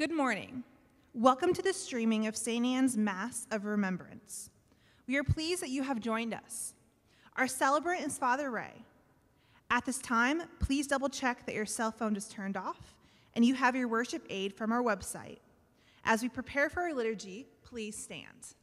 Good morning. Welcome to the streaming of St. Ann's Mass of Remembrance. We are pleased that you have joined us. Our celebrant is Father Ray. At this time, please double check that your cell phone is turned off and you have your worship aid from our website. As we prepare for our liturgy, please stand.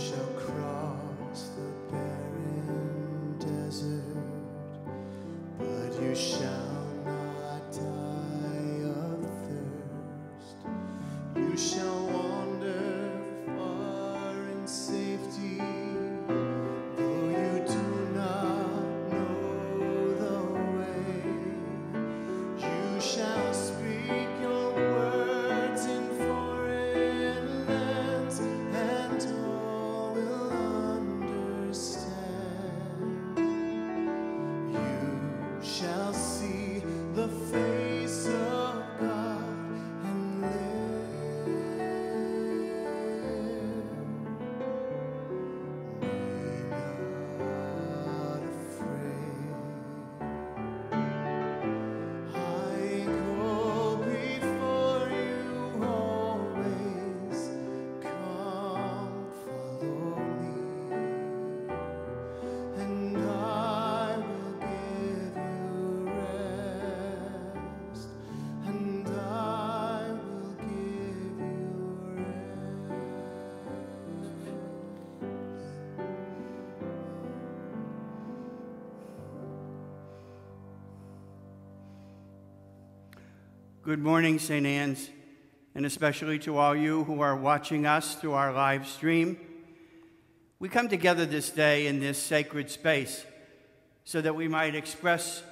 Shall cross the barren desert, but you shall not die of thirst. You shall Good morning, St. Ann's, and especially to all you who are watching us through our live stream. We come together this day in this sacred space so that we might express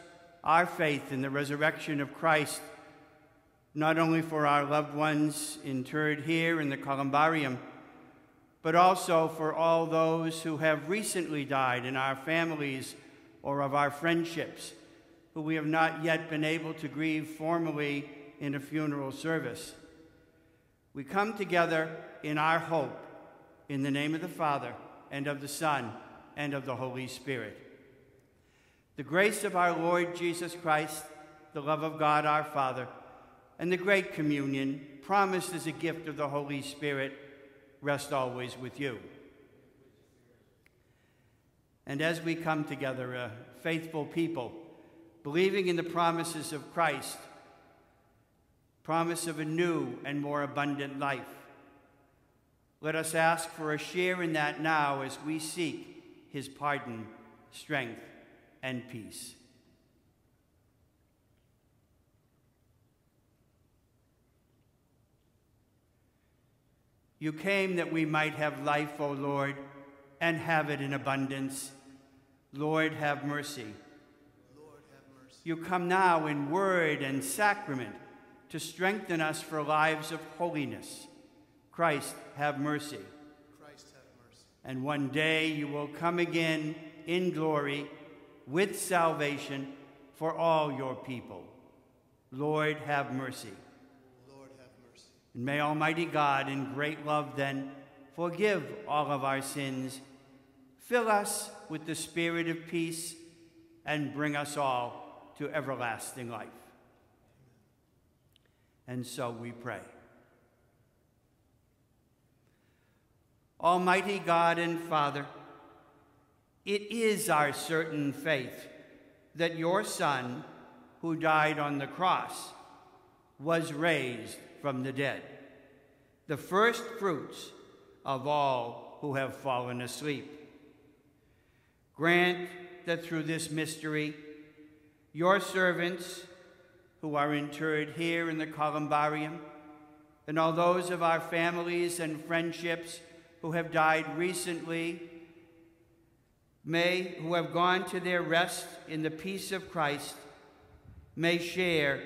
our faith in the resurrection of Christ, not only for our loved ones interred here in the columbarium, but also for all those who have recently died in our families or of our friendships, who we have not yet been able to grieve formally in a funeral service. We come together in our hope, in the name of the Father, and of the Son, and of the Holy Spirit. The grace of our Lord Jesus Christ, the love of God our Father, and the great communion promised as a gift of the Holy Spirit rest always with you. And as we come together, a faithful people, believing in the promises of Christ, promise of a new and more abundant life, let us ask for a share in that now as we seek his pardon, strength, and peace. You came that we might have life, O Lord, and have it in abundance. Lord, have mercy. Lord, have mercy. You come now in word and sacrament to strengthen us for lives of holiness. Christ, have mercy. Christ, have mercy. And one day you will come again in glory with salvation for all your people. Lord, have mercy. Lord, have mercy. And may Almighty God, in great love, then, forgive all of our sins, fill us with the spirit of peace, and bring us all to everlasting life. And so we pray. Almighty God and Father, it is our certain faith that your Son, who died on the cross, was raised from the dead, the first fruits of all who have fallen asleep. Grant that through this mystery, your servants who are interred here in the columbarium, and all those of our families and friendships who have died recently, may, who have gone to their rest in the peace of Christ, may share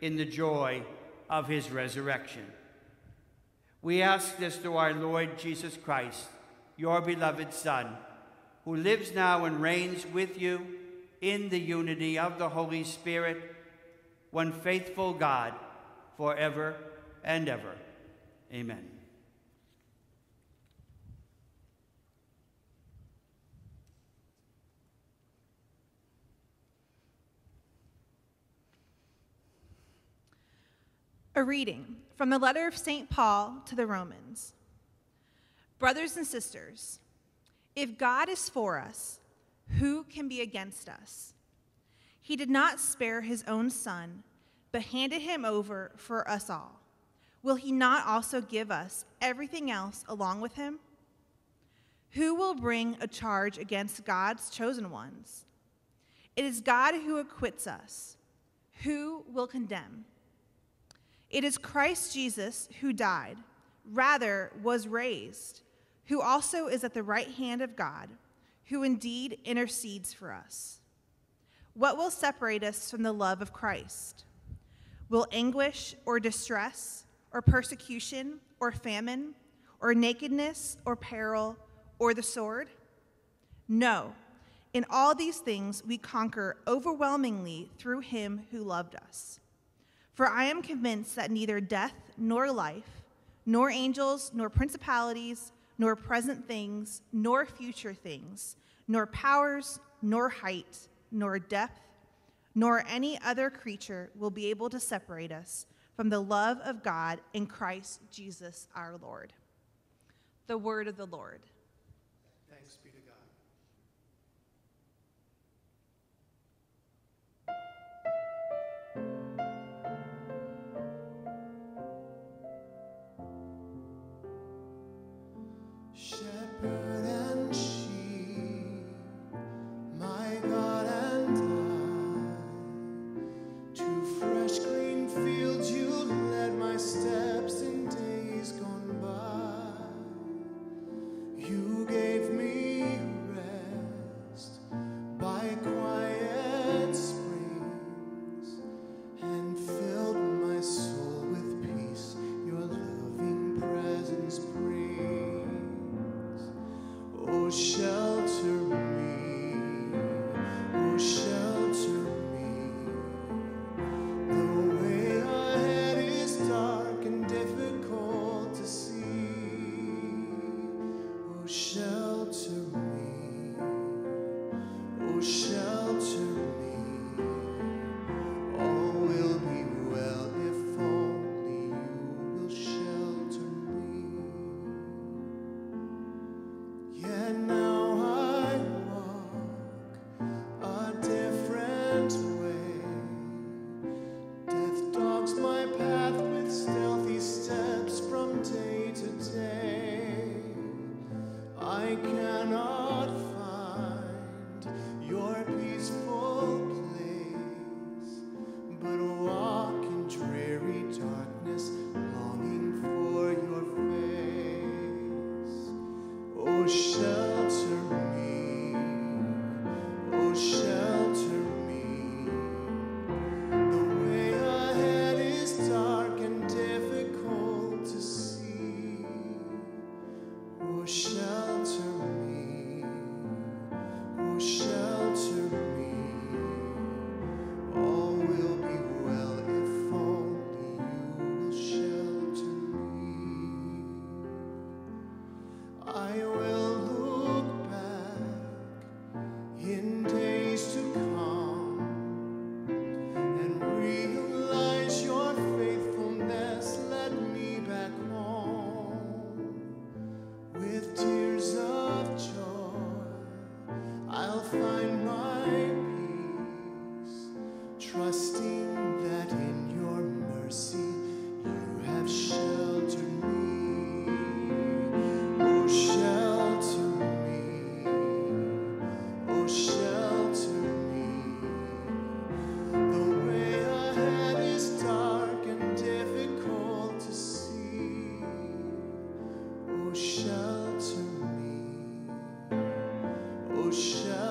in the joy of his resurrection. We ask this through our Lord Jesus Christ, your beloved Son, who lives now and reigns with you in the unity of the Holy Spirit, one faithful God, forever and ever. Amen. A reading from the letter of St. Paul to the Romans. Brothers and sisters, if God is for us, who can be against us? He did not spare his own son, but handed him over for us all. Will he not also give us everything else along with him? Who will bring a charge against God's chosen ones? It is God who acquits us. Who will condemn? It is Christ Jesus who died, rather, was raised, who also is at the right hand of God, who indeed intercedes for us. What will separate us from the love of Christ? Will anguish or distress or persecution or famine or nakedness or peril or the sword? No. In all these things we conquer overwhelmingly through him who loved us. For I am convinced that neither death nor life, nor angels, nor principalities, nor present things, nor future things, nor powers, nor height, nor depth, nor any other creature will be able to separate us from the love of God in Christ Jesus our Lord. The word of the Lord. shall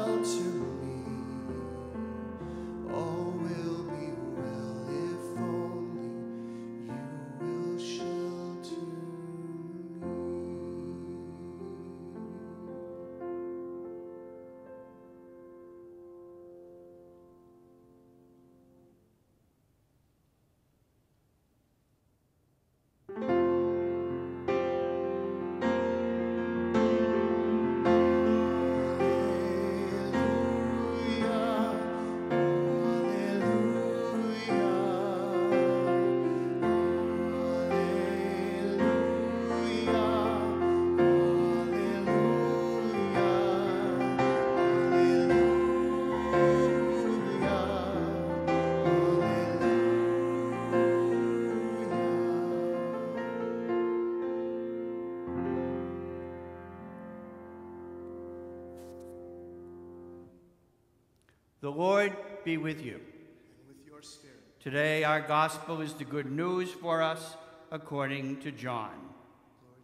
The Lord be with you. And with your spirit. Today, our gospel is the good news for us according to John.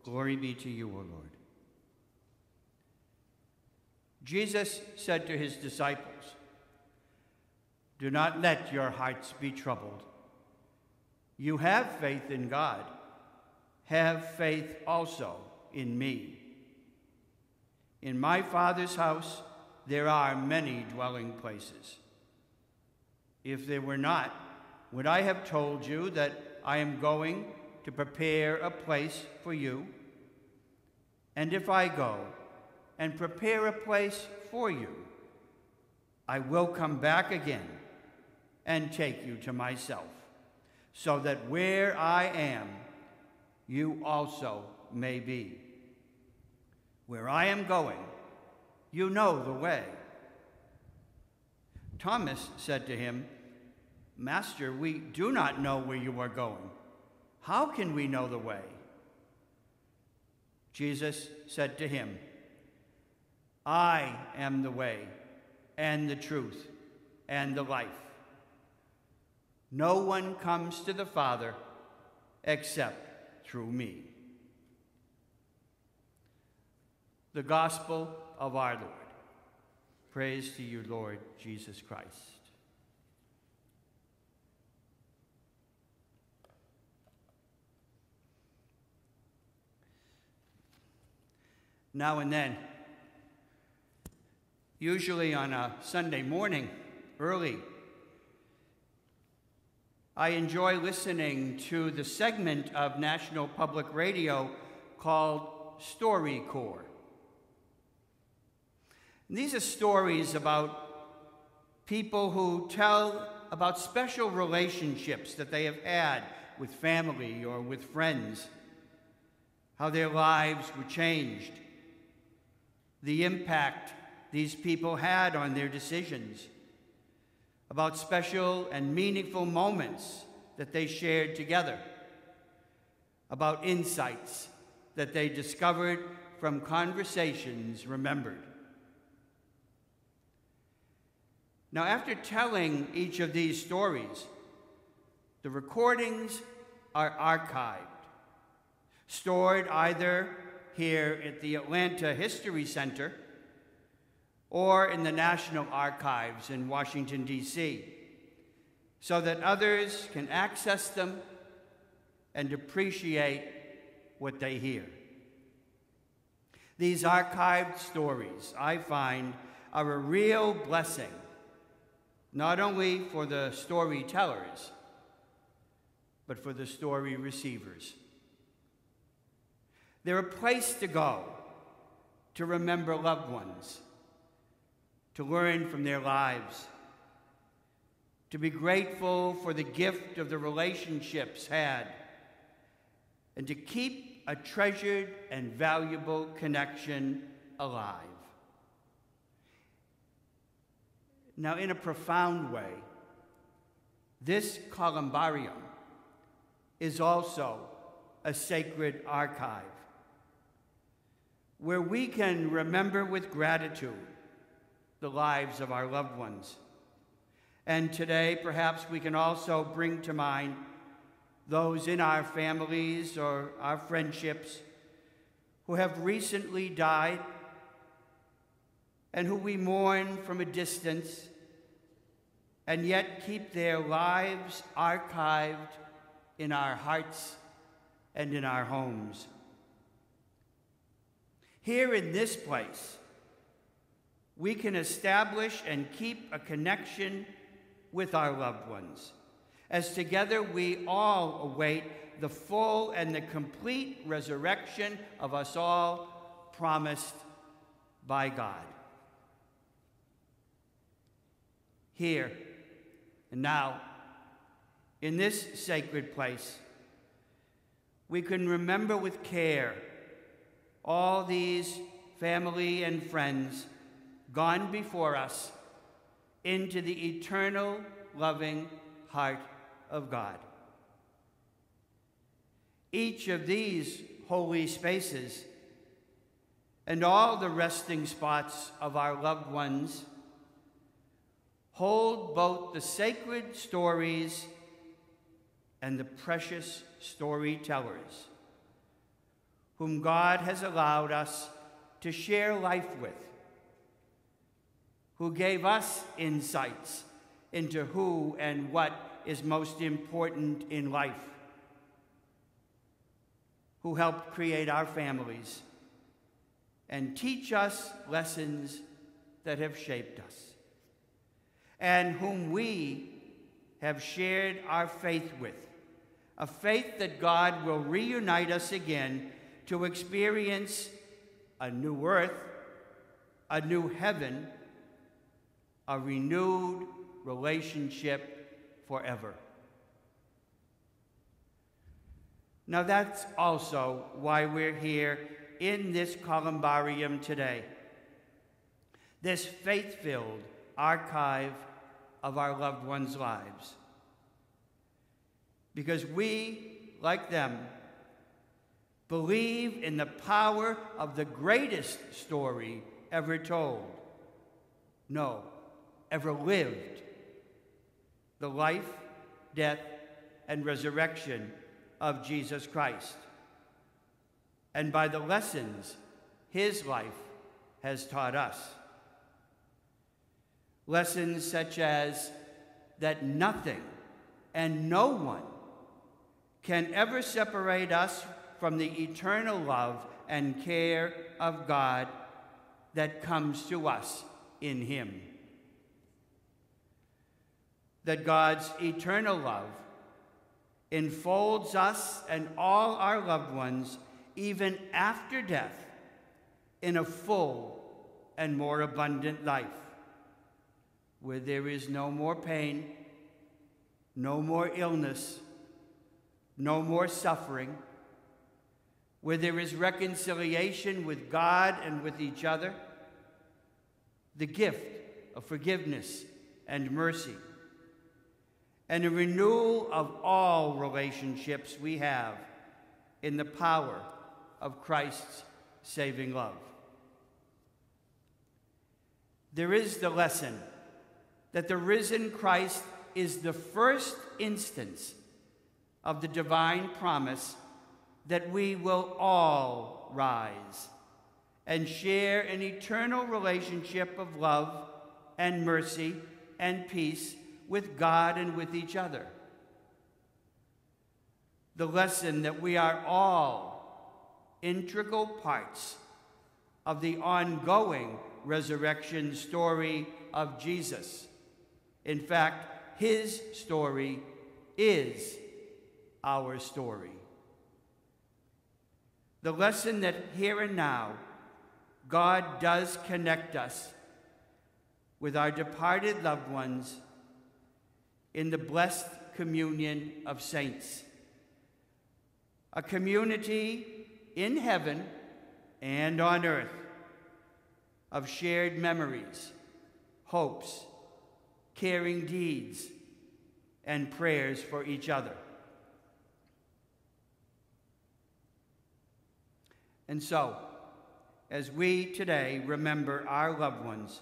Glory be to you, O Lord. Jesus said to his disciples, Do not let your hearts be troubled. You have faith in God. Have faith also in me. In my Father's house there are many dwelling places. If there were not, would I have told you that I am going to prepare a place for you? And if I go and prepare a place for you, I will come back again and take you to myself, so that where I am, you also may be. Where I am going, you know the way. Thomas said to him, Master, we do not know where you are going. How can we know the way? Jesus said to him, I am the way and the truth and the life. No one comes to the Father except through me. The Gospel of our Lord. Praise to you, Lord Jesus Christ. Now and then, usually on a Sunday morning, early, I enjoy listening to the segment of National Public Radio called StoryCorps. These are stories about people who tell about special relationships that they have had with family or with friends, how their lives were changed, the impact these people had on their decisions, about special and meaningful moments that they shared together, about insights that they discovered from conversations remembered. Now, after telling each of these stories, the recordings are archived, stored either here at the Atlanta History Center or in the National Archives in Washington, D.C., so that others can access them and appreciate what they hear. These archived stories, I find, are a real blessing not only for the storytellers, but for the story receivers. They're a place to go to remember loved ones, to learn from their lives, to be grateful for the gift of the relationships had, and to keep a treasured and valuable connection alive. Now, in a profound way, this columbarium is also a sacred archive where we can remember with gratitude the lives of our loved ones. And today, perhaps we can also bring to mind those in our families or our friendships who have recently died and who we mourn from a distance, and yet keep their lives archived in our hearts and in our homes. Here in this place, we can establish and keep a connection with our loved ones, as together we all await the full and the complete resurrection of us all promised by God. Here and now in this sacred place. We can remember with care all these family and friends gone before us into the eternal, loving heart of God. Each of these holy spaces and all the resting spots of our loved ones hold both the sacred stories and the precious storytellers, whom God has allowed us to share life with, who gave us insights into who and what is most important in life, who helped create our families and teach us lessons that have shaped us, and whom we have shared our faith with, a faith that God will reunite us again to experience a new earth, a new heaven, a renewed relationship forever. Now, that's also why we're here in this columbarium today. This faith filled archive of our loved ones' lives. Because we, like them, believe in the power of the greatest story ever told. No, ever lived. The life, death, and resurrection of Jesus Christ. And by the lessons his life has taught us. Lessons such as that nothing and no one can ever separate us from the eternal love and care of God that comes to us in Him. That God's eternal love enfolds us and all our loved ones even after death in a full and more abundant life where there is no more pain, no more illness, no more suffering where there is reconciliation with God and with each other, the gift of forgiveness and mercy, and a renewal of all relationships we have in the power of Christ's saving love. There is the lesson that the risen Christ is the first instance of the divine promise that we will all rise and share an eternal relationship of love and mercy and peace with God and with each other. The lesson that we are all integral parts of the ongoing resurrection story of Jesus. In fact, his story is our story. The lesson that here and now, God does connect us with our departed loved ones in the blessed communion of saints. A community in heaven and on earth of shared memories, hopes, caring deeds, and prayers for each other. And so, as we today remember our loved ones,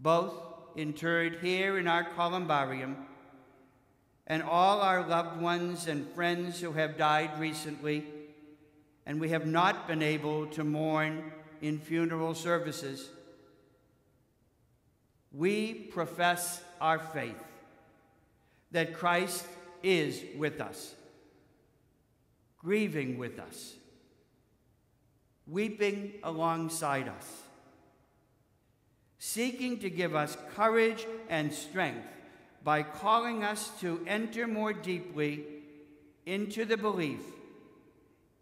both interred here in our columbarium, and all our loved ones and friends who have died recently, and we have not been able to mourn in funeral services, we profess our faith that Christ is with us, grieving with us weeping alongside us, seeking to give us courage and strength by calling us to enter more deeply into the belief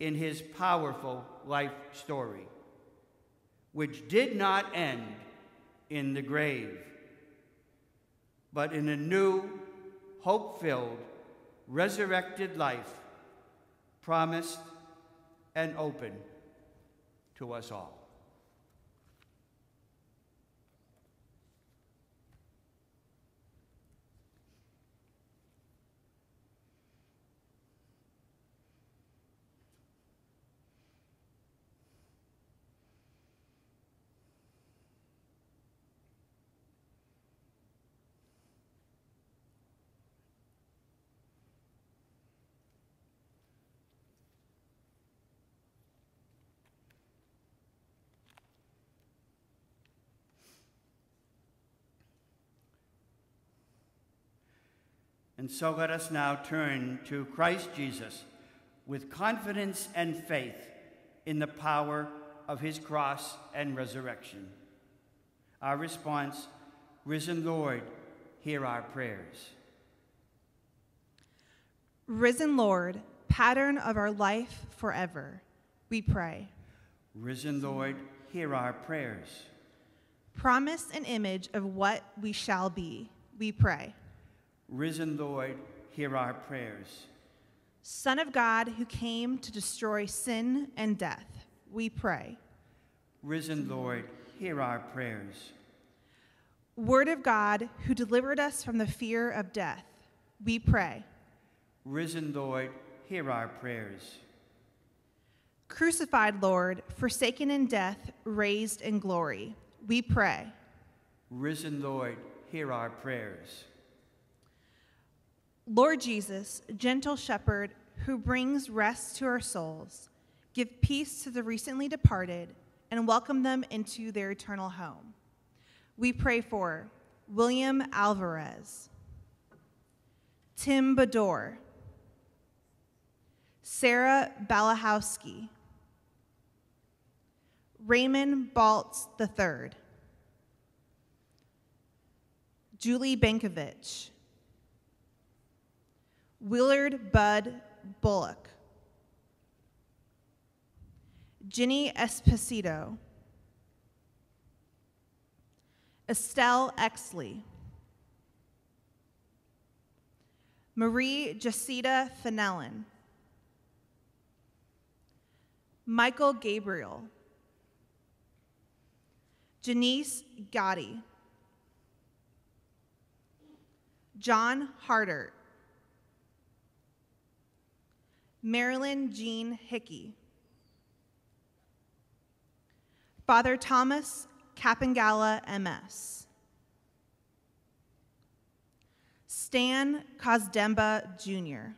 in his powerful life story, which did not end in the grave, but in a new, hope filled, resurrected life promised and open to us all. And so let us now turn to Christ Jesus with confidence and faith in the power of his cross and resurrection. Our response, Risen Lord, hear our prayers. Risen Lord, pattern of our life forever, we pray. Risen Lord, hear our prayers. Promise an image of what we shall be, we pray. Risen Lord, hear our prayers. Son of God, who came to destroy sin and death, we pray. Risen Lord, hear our prayers. Word of God, who delivered us from the fear of death, we pray. Risen Lord, hear our prayers. Crucified Lord, forsaken in death, raised in glory, we pray. Risen Lord, hear our prayers. Lord Jesus, gentle shepherd who brings rest to our souls, give peace to the recently departed and welcome them into their eternal home. We pray for William Alvarez, Tim Bador, Sarah Balahowski, Raymond Baltz III, Julie Bankovich, Willard Bud Bullock, Ginny Esposito, Estelle Exley, Marie Jacita Fenelon, Michael Gabriel, Janice Gotti, John Hardert, Marilyn Jean Hickey, Father Thomas Kapengala, MS, Stan Kozdemba Jr.,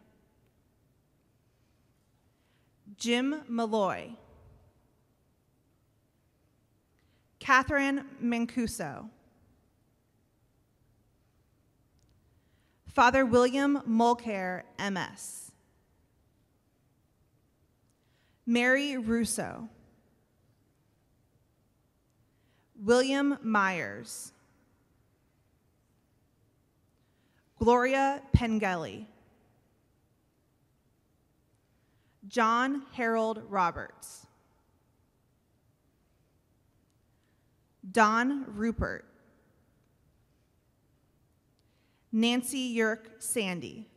Jim Malloy, Catherine Mancuso, Father William Mulcair, MS, Mary Russo, William Myers, Gloria Pengelly, John Harold Roberts, Don Rupert, Nancy Yerk Sandy,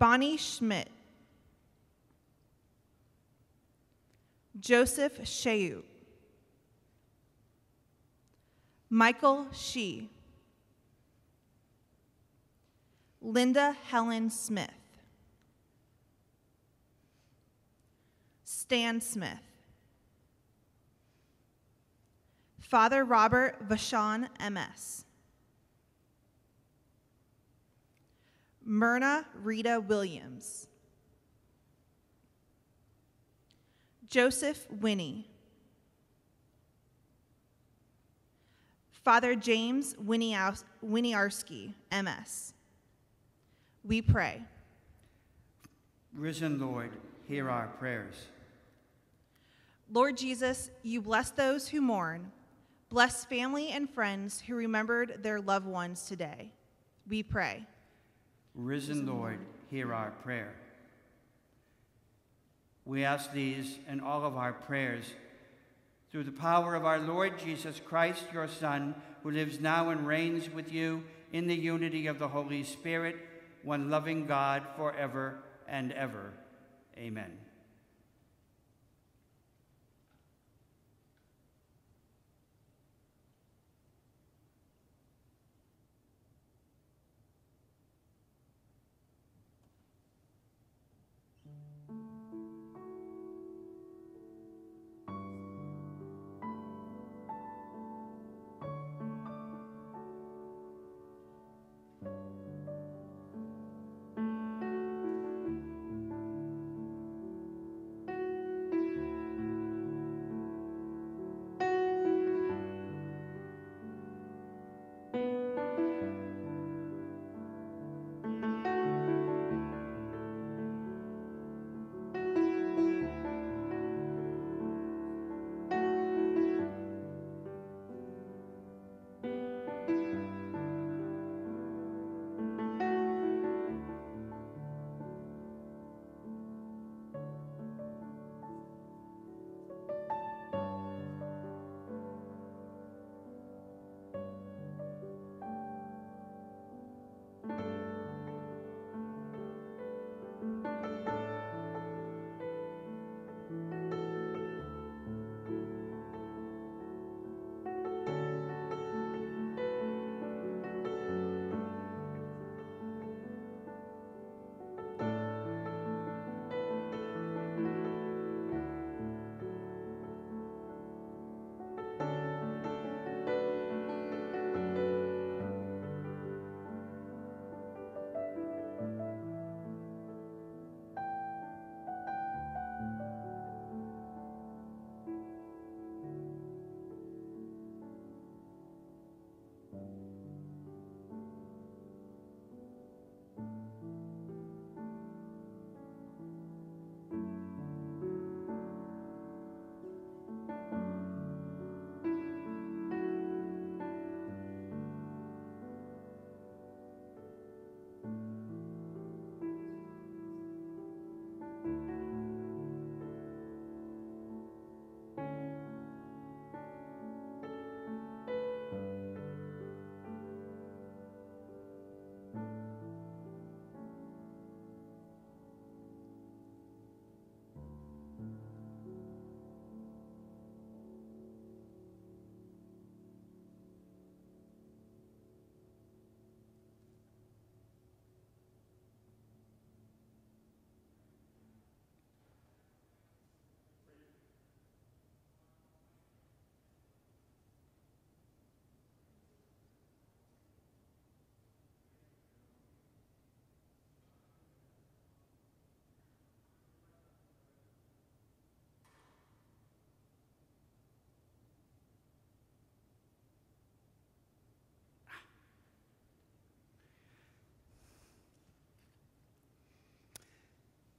Bonnie Schmidt, Joseph Sheu, Michael Shee, Linda Helen Smith, Stan Smith, Father Robert Vashon, MS, Myrna Rita Williams, Joseph Winnie, Father James Winiarski, MS. We pray. Risen Lord, hear our prayers. Lord Jesus, you bless those who mourn. Bless family and friends who remembered their loved ones today. We pray. Risen Lord, hear our prayer. We ask these and all of our prayers through the power of our Lord Jesus Christ, your Son, who lives now and reigns with you in the unity of the Holy Spirit, one loving God forever and ever. Amen.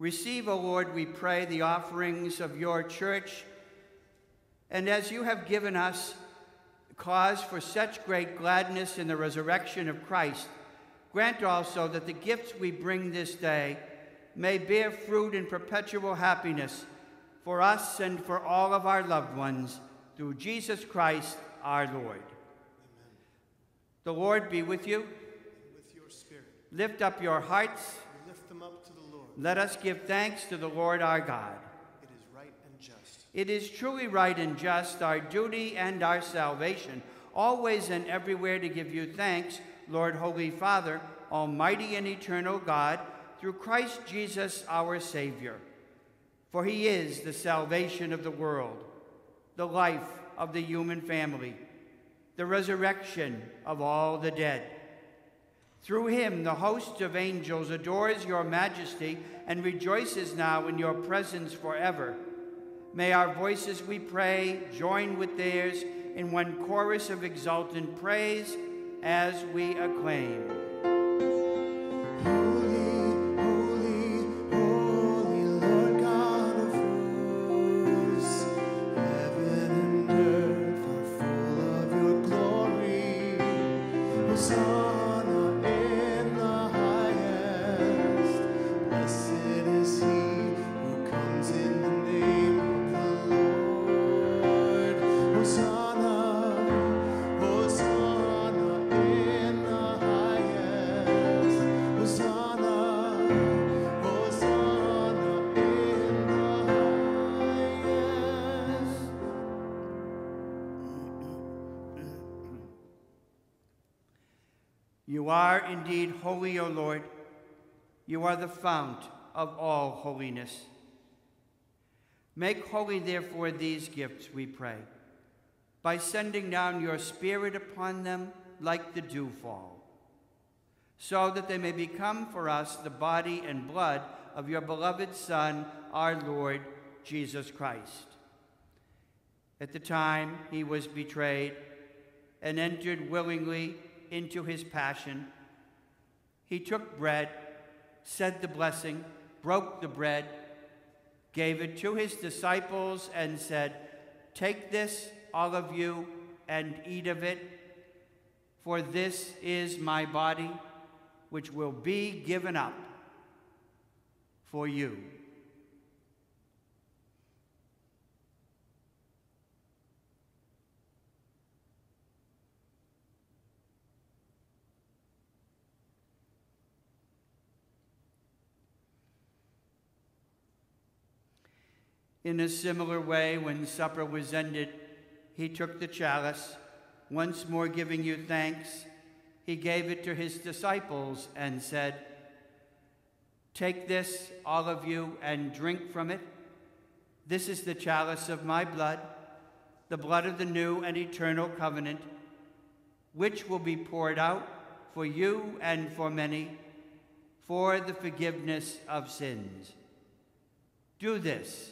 Receive, O Lord, we pray, the offerings of your church. And as you have given us cause for such great gladness in the resurrection of Christ, grant also that the gifts we bring this day may bear fruit in perpetual happiness for us and for all of our loved ones, through Jesus Christ our Lord. Amen. The Lord be with you. And with your spirit. Lift up your hearts. We lift them up to the Lord. Let us give thanks to the Lord our God. It is right and just. It is truly right and just, our duty and our salvation, always and everywhere to give you thanks, Lord, Holy Father, Almighty and eternal God, through Christ Jesus our Savior. For he is the salvation of the world, the life of the human family, the resurrection of all the dead. Through him, the host of angels adores your majesty and rejoices now in your presence forever. May our voices, we pray, join with theirs in one chorus of exultant praise as we acclaim. Indeed holy, O Lord. You are the fount of all holiness. Make holy, therefore, these gifts, we pray, by sending down your Spirit upon them like the dewfall, so that they may become for us the body and blood of your beloved Son, our Lord Jesus Christ. At the time he was betrayed and entered willingly into his passion, he took bread, said the blessing, broke the bread, gave it to his disciples, and said, Take this, all of you, and eat of it, for this is my body, which will be given up for you. In a similar way, when supper was ended, he took the chalice, once more giving you thanks. He gave it to his disciples and said, Take this, all of you, and drink from it. This is the chalice of my blood, the blood of the new and eternal covenant, which will be poured out for you and for many for the forgiveness of sins. Do this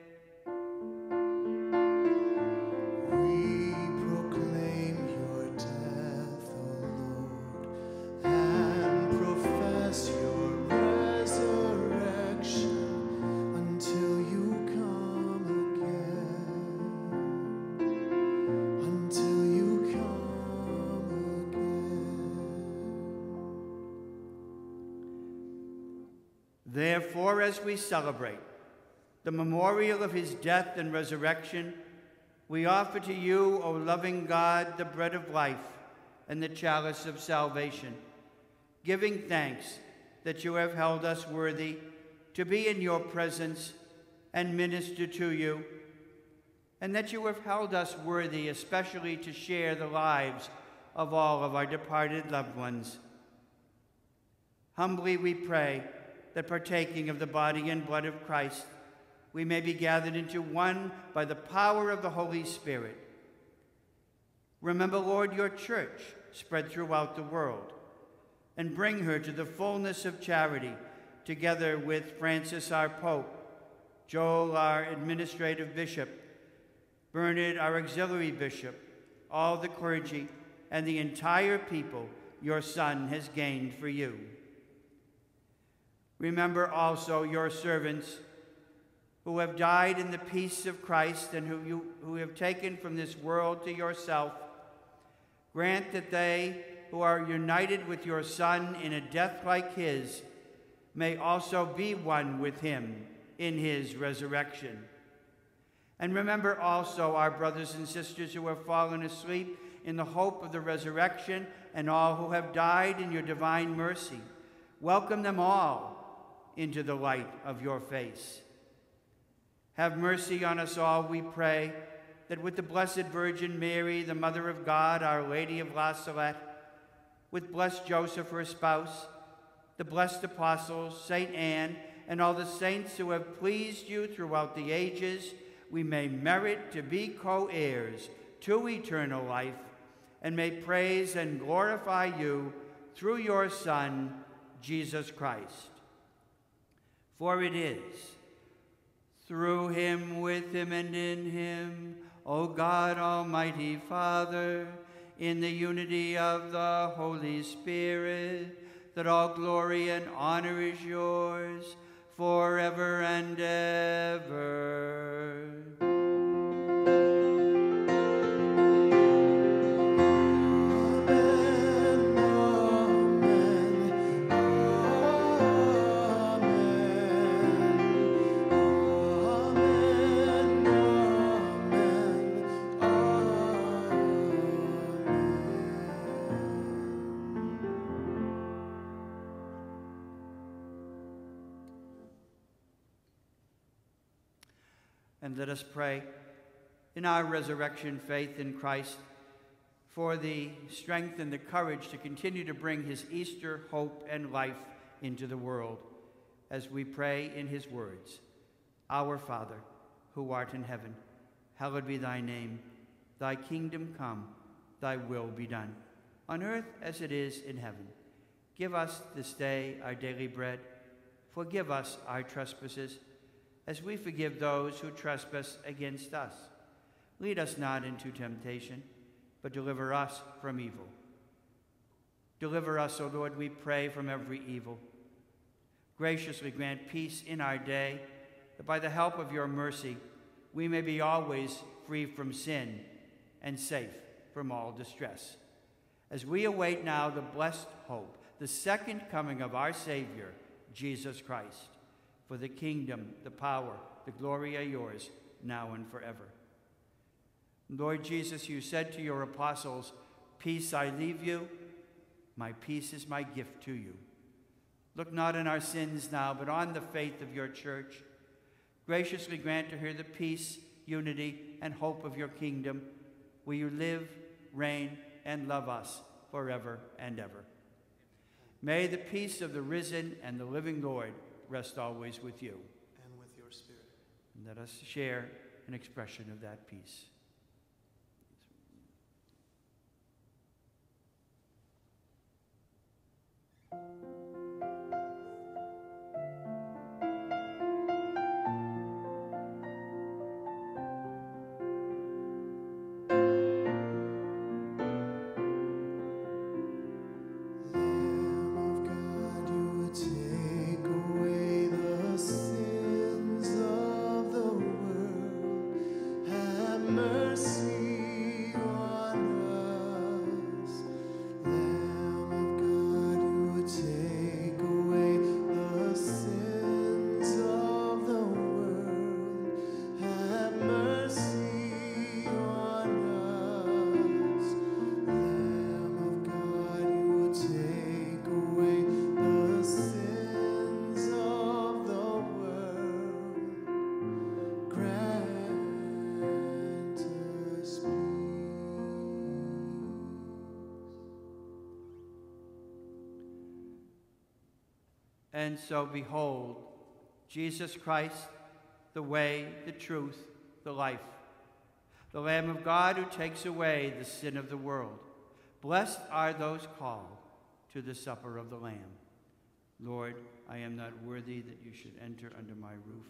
Therefore, as we celebrate the memorial of his death and resurrection, we offer to you, O loving God, the bread of life and the chalice of salvation, giving thanks that you have held us worthy to be in your presence and minister to you, and that you have held us worthy especially to share the lives of all of our departed loved ones. Humbly we pray that partaking of the body and blood of Christ, we may be gathered into one by the power of the Holy Spirit. Remember, Lord, your church, spread throughout the world, and bring her to the fullness of charity, together with Francis, our Pope, Joel, our administrative bishop, Bernard, our auxiliary bishop, all the clergy, and the entire people your Son has gained for you. Remember also your servants who have died in the peace of Christ and who you who have taken from this world to yourself. Grant that they who are united with your Son in a death like his may also be one with him in his resurrection. And remember also our brothers and sisters who have fallen asleep in the hope of the resurrection and all who have died in your divine mercy. Welcome them all into the light of your face. Have mercy on us all, we pray, that with the Blessed Virgin Mary, the Mother of God, Our Lady of La Salette, with blessed Joseph, her spouse, the blessed apostles, Saint Ann, and all the saints who have pleased you throughout the ages, we may merit to be co heirs to eternal life and may praise and glorify you through your Son, Jesus Christ. For it is through him, with him, and in him, O God, Almighty Father, in the unity of the Holy Spirit, that all glory and honor is yours forever and ever. Let us pray in our resurrection faith in Christ for the strength and the courage to continue to bring his Easter hope and life into the world as we pray in his words Our Father, who art in heaven, hallowed be thy name. Thy kingdom come, thy will be done, on earth as it is in heaven. Give us this day our daily bread. Forgive us our trespasses, as we forgive those who trespass against us. Lead us not into temptation, but deliver us from evil. Deliver us, O Lord, we pray, from every evil. Graciously grant peace in our day, that by the help of your mercy we may be always free from sin and safe from all distress. As we await now the blessed hope, the second coming of our Savior, Jesus Christ. For the kingdom, the power, the glory are yours, now and forever. Lord Jesus, you said to your apostles, Peace I leave you, my peace is my gift to you. Look not on our sins now, but on the faith of your church. Graciously grant to her the peace, unity, and hope of your kingdom, where you live, reign, and love us forever and ever. May the peace of the risen and the living Lord rest always with you. And with your spirit. And let us share an expression of that peace. Lamb And so, behold, Jesus Christ, the way, the truth, the life, the Lamb of God who takes away the sin of the world. Blessed are those called to the supper of the Lamb. Lord, I am not worthy that you should enter under my roof,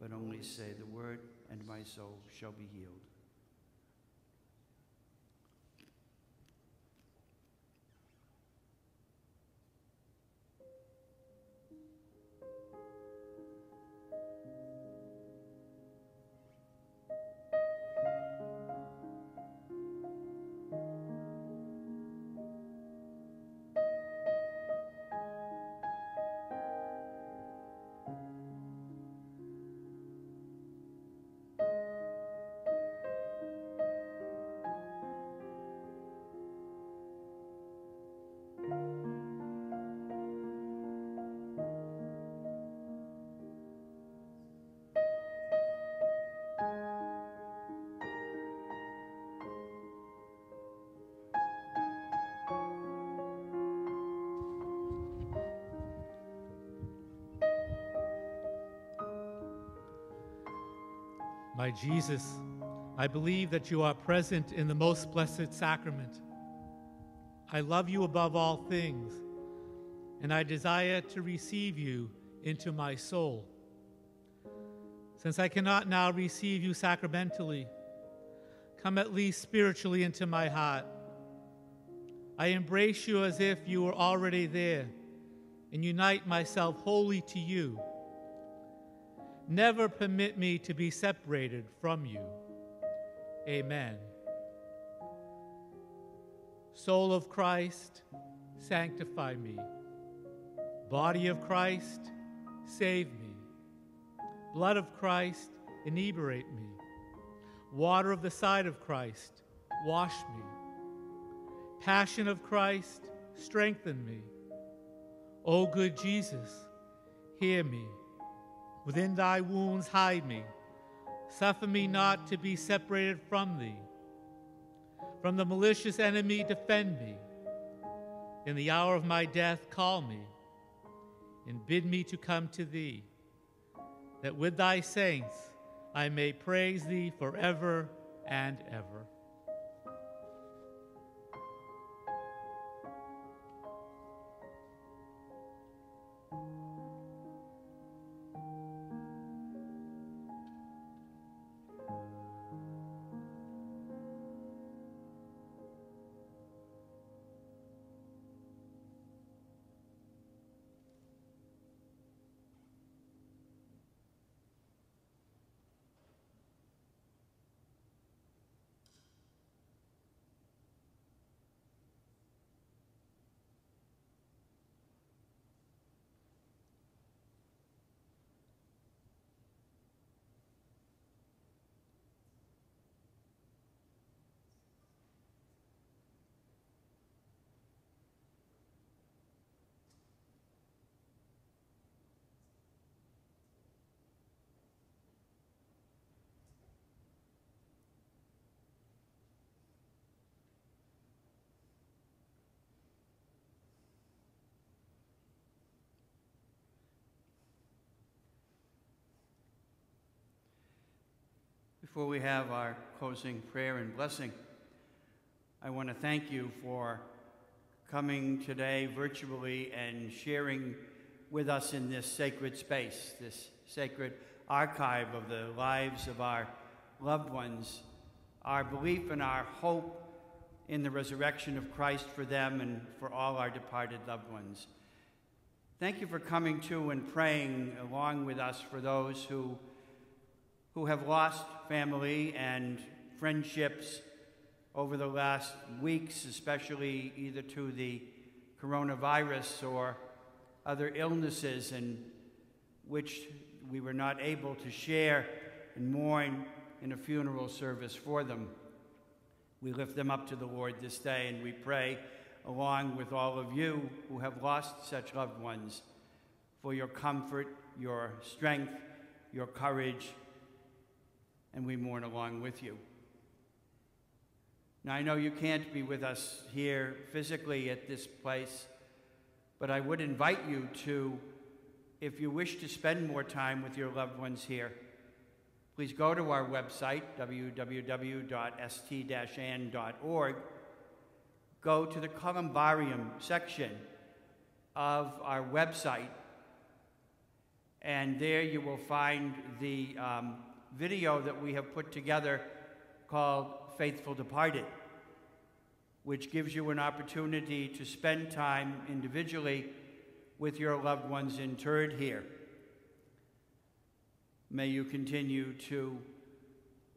but only say the word, and my soul shall be healed. My Jesus, I believe that you are present in the most blessed sacrament. I love you above all things, and I desire to receive you into my soul. Since I cannot now receive you sacramentally, come at least spiritually into my heart. I embrace you as if you were already there and unite myself wholly to you. Never permit me to be separated from you. Amen. Soul of Christ, sanctify me. Body of Christ, save me. Blood of Christ, inebriate me. Water of the side of Christ, wash me. Passion of Christ, strengthen me. O good Jesus, hear me. Within thy wounds hide me. Suffer me not to be separated from thee. From the malicious enemy defend me. In the hour of my death call me, and bid me to come to thee, that with thy saints I may praise thee forever and ever. Before we have our closing prayer and blessing, I want to thank you for coming today virtually and sharing with us in this sacred space, this sacred archive of the lives of our loved ones, our belief and our hope in the resurrection of Christ for them and for all our departed loved ones. Thank you for coming to and praying along with us for those who who have lost family and friendships over the last weeks, especially either to the coronavirus or other illnesses, in which we were not able to share and mourn in a funeral service for them. We lift them up to the Lord this day and we pray, along with all of you who have lost such loved ones, for your comfort, your strength, your courage, and we mourn along with you. Now, I know you can't be with us here physically at this place, but I would invite you to, if you wish to spend more time with your loved ones here, please go to our website, www.st-ann.org. go to the columbarium section of our website, and there you will find the um, video that we have put together called Faithful Departed, which gives you an opportunity to spend time individually with your loved ones interred here. May you continue to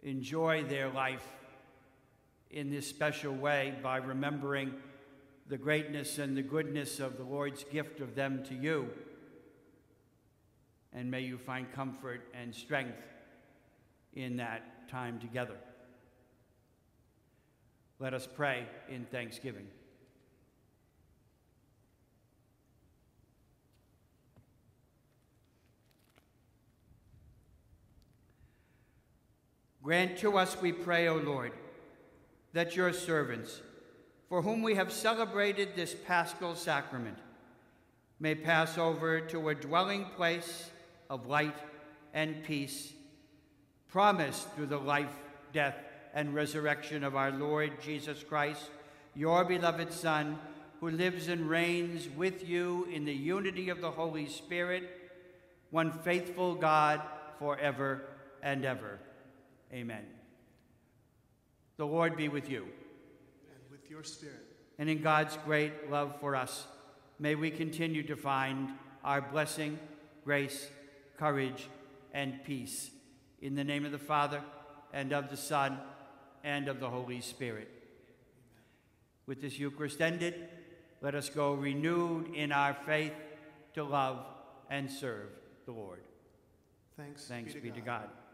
enjoy their life in this special way by remembering the greatness and the goodness of the Lord's gift of them to you. And may you find comfort and strength in that time together. Let us pray in thanksgiving. Grant to us, we pray, O Lord, that your servants, for whom we have celebrated this paschal sacrament, may pass over to a dwelling place of light and peace, promised through the life, death, and resurrection of our Lord Jesus Christ, your beloved Son, who lives and reigns with you in the unity of the Holy Spirit, one faithful God forever and ever. Amen. The Lord be with you. And with your spirit. And in God's great love for us, may we continue to find our blessing, grace, courage, and peace. In the name of the Father, and of the Son, and of the Holy Spirit. With this Eucharist ended, let us go renewed in our faith to love and serve the Lord. Thanks, Thanks be to God. You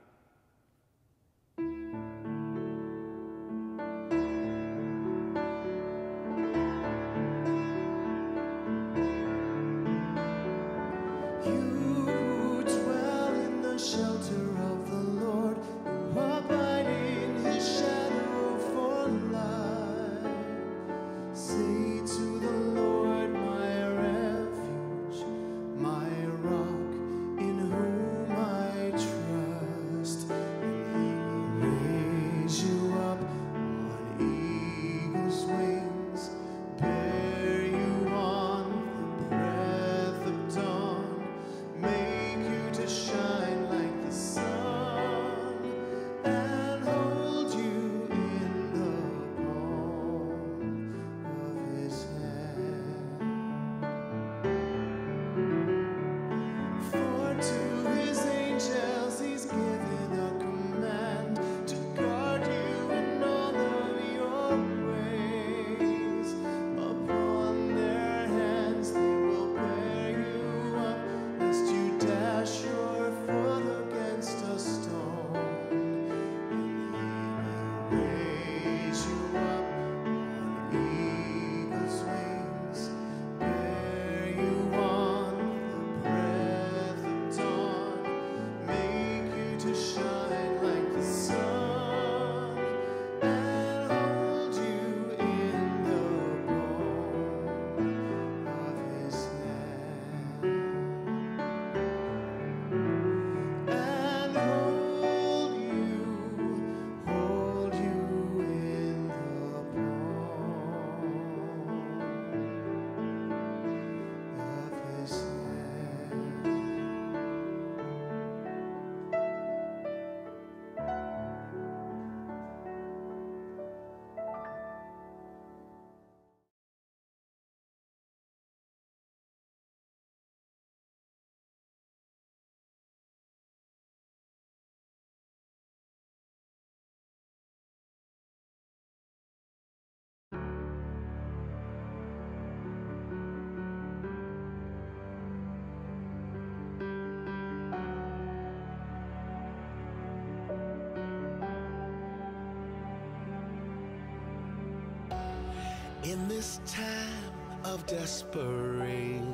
In this time of desperation,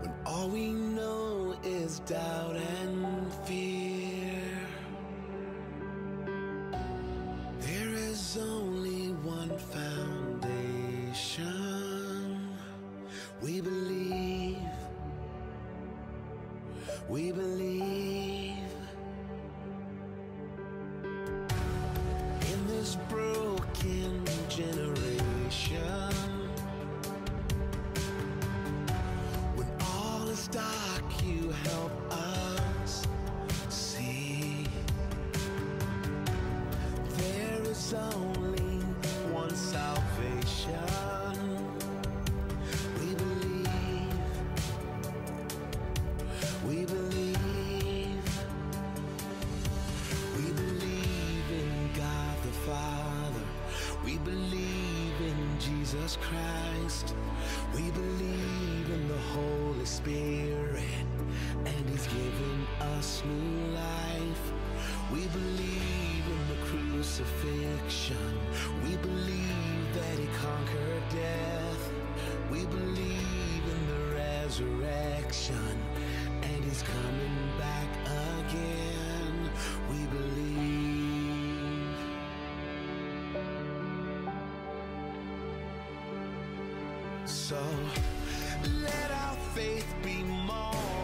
when all we know is doubt and fear, there is only resurrection. We believe that he conquered death. We believe in the resurrection. And he's coming back again. We believe. So let our faith be more.